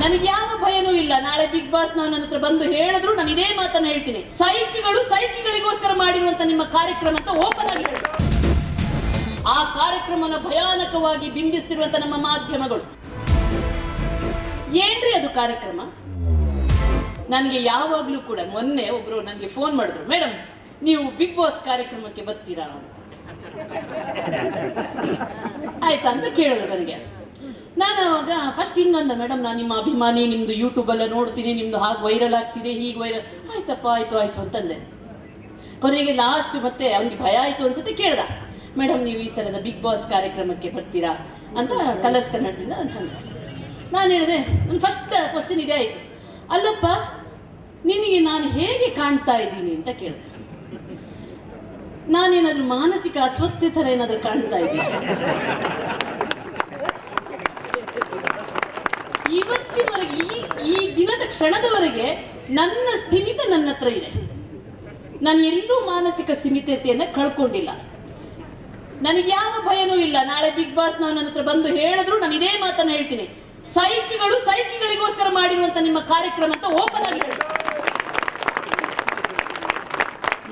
ನನಗೆ ಯಾವ ಭಯನೂ ಇಲ್ಲ. ನಾಳೆ ಬಿಗ್ ಬಾಸ್ ನಾವು ನನ್ನ ಹತ್ರ ಬಂದು ಹೇಳಿದ್ರು ನಾನು ಇದೇ ಮಾತನ್ನ ಹೇಳ್ತೀನಿ. ಸೈಕಿಗಳು ಸೈಕಿಗಳಿಗೋಸ್ಕರ ಮಾಡಿರುವಂತ ನಿಮ್ಮ ಕಾರ್ಯಕ್ರಮ ಅಂತ ಓಪನ್ ಆಗಿ ಹೇಳಿ. ಆ ಕಾರ್ಯಕ್ರಮನ ಭಯಾನಕವಾಗಿ ಬಿಂಬಿಸ್ತಿರುವಂತ ನಮ್ಮ ಮಾಧ್ಯಮಗಳು. ಏನ್ರಿ ಅದು ಕಾರ್ಯಕ್ರಮ? ನನಗೆ ಯಾವಾಗ್ಲೂ ಕೂಡ ಮೊನ್ನೆ ಒಬ್ರು ನನಗೆ ಫೋನ್ ಮಾಡಿದ್ರು ಮೇಡಮ್ ನೀವು ಬಿಗ್ ಬಾಸ್ ಕಾರ್ಯಕ್ರಮಕ್ಕೆ ಬರ್ತೀರಾ? ಅಂತ. ಆಯ್ತಾ ಅಂತ ಕೇಳಿದ್ರು ನನಗೆ. ನಾನು ಅವಾಗ ಫಸ್ಟ್ ಹಿಂಗಂದ, ಮೇಡಮ್, ನಾನು ನಿಮ್ಮ ಅಭಿಮಾನಿ, ನಿಮ್ದು ಯೂಟ್ಯೂಬ್ ಎಲ್ಲ ನೋಡ್ತೀನಿ, ನಿಮ್ದು ಹಾಗೆ ವೈರಲ್ ಆಗ್ತಿದೆ, ಹೀಗೆ ವೈರಲ್ ಆಯ್ತಪ್ಪ, ಆಯ್ತು ಆಯ್ತು, ಅಂತಂದೆ. ಕೊನೆಗೆ ಲಾಸ್ಟ್ ಮತ್ತೆ ಅವನಿಗೆ ಭಯ ಆಯ್ತು ಅನ್ಸುತ್ತೆ, ಕೇಳ್ದ. ಮೇಡಮ್, ನೀವು ಈ ಸಲದ ಬಿಗ್ ಬಾಸ್ ಕಾರ್ಯಕ್ರಮಕ್ಕೆ ಬರ್ತೀರಾ? ಅಂತ ಕಲರ್ಸ್ ಕನ್ನಡದಿಂದ ಅಂತಂದ್ರೆ ನಾನು ಹೇಳಿದೆ ನನ್ನ ಫಸ್ಟ್ ಕ್ವಶನ್ ಇದೇ ಆಯ್ತು. ಅಲ್ಲಪ್ಪ, ನಿನಗೆ ನಾನು ಹೇಗೆ ಕಾಣ್ತಾ ಇದ್ದೀನಿ? ಅಂತ ಕೇಳಿದೆ. ನಾನೇನಾದ್ರೂ ಮಾನಸಿಕ ಅಸ್ವಸ್ಥೆ ಥರ ಏನಾದರೂ ಕಾಣ್ತಾ ಇದ್ದೀನಿ ಇವತ್ತಿನವರೆಗೆ ಈ ಈ ದಿನದ ಕ್ಷಣದವರೆಗೆ ನನ್ನ ಸ್ಥಿಮಿತ ನನ್ನ ಹತ್ರ ಇದೆ. ನಾನು ಎಲ್ಲೂ ಮಾನಸಿಕ ಸ್ಥಿಮಿತತೆಯನ್ನು ಕಳ್ಕೊಂಡಿಲ್ಲ. ನನಗೆ ಯಾವ ಭಯನೂ ಇಲ್ಲ. ನಾಳೆ ಬಿಗ್ ಬಾಸ್ ನಾವು ನನ್ನ ಹತ್ರ ಬಂದು ಹೇಳಿದ್ರು ನಾನು ಇದೇ ಮಾತನ್ನ ಹೇಳ್ತೀನಿ. ಸೈಕಿಗಳು ಸೈಕಿಗಳಿಗೋಸ್ಕರ ಮಾಡಿರುವಂತ ನಿಮ್ಮ ಕಾರ್ಯಕ್ರಮ ಅಂತ ಓಪನ್ ಆಗಿ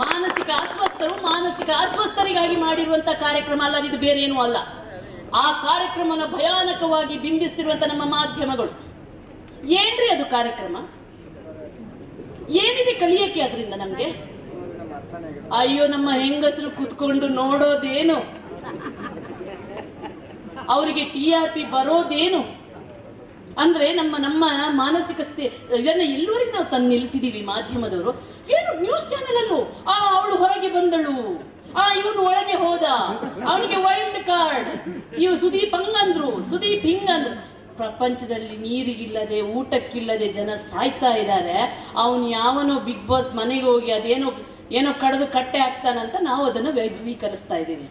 ಮಾನಸಿಕ ಅಸ್ವಸ್ಥರು ಮಾನಸಿಕ ಅಸ್ವಸ್ಥರಿಗಾಗಿ ಮಾಡಿರುವಂತ ಕಾರ್ಯಕ್ರಮ ಅಲ್ಲ ಇದು ಬೇರೆ ಏನೂ ಅಲ್ಲ. ಆ ಕಾರ್ಯಕ್ರಮನ ಭಯಾನಕವಾಗಿ ಬಿಂಬಿಸ್ತಿರುವಂತ ನಮ್ಮ ಮಾಧ್ಯಮಗಳು. ಏನ್ರಿ ಅದು ಕಾರ್ಯಕ್ರಮ? ಏನಿದೆ ಕಲಿಯಕ್ಕೆ ಅದರಿಂದ ನಮ್ಗೆ? ಅಯ್ಯೋ, ನಮ್ಮ ಹೆಂಗಸರು ಕುತ್ಕೊಂಡು ನೋಡೋದೇನು? ಅವರಿಗೆ ಟಿ ಆರ್ ಪಿ ಬರೋದೇನು? ಅಂದ್ರೆ ನಮ್ಮ ನಮ್ಮ ಮಾನಸಿಕ ಸ್ಥಿತಿ ಇದನ್ನ ನಾವು ತಂದು ನಿಲ್ಲಿಸಿದೀವಿ ಮಾಧ್ಯಮದವರು. ಏನು ನ್ಯೂಸ್ ಚಾನೆಲ್ ಅಲ್ಲೂ? ಆ, ಅವಳು ಹೊರಗೆ ಬಂದಳು. ಆ, ಇವನು ಒಳಗೆ ಹೋದ. ಅವನಿಗೆ ವೈಲ್ಡ್ ಕಾರ್ಡ್ ಇವ್ ಸುದೀಪ್ ಹಂಗಂದ್ರು. ಸುದೀಪ್ ಹಿಂಗಂದ್ರು. ಪ್ರಪಂಚದಲ್ಲಿ ನೀರಿಗಿಲ್ಲದೆ, ಊಟಕ್ಕಿಲ್ಲದೆ ಜನ ಸಾಯ್ತಾ ಇದ್ದಾರೆ. ಅವನು ಯಾವನೋ ಬಿಗ್ ಬಾಸ್ ಮನೆಗೆ ಹೋಗಿ ಅದೇನೋ, ಏನೋ ಕಡಿದು ಕಟ್ಟೆ ಹಾಕ್ತಾನಂತ ನಾವು ಅದನ್ನು ವೈಭವೀಕರಿಸ್ತಾ ಇದ್ದೀವಿ.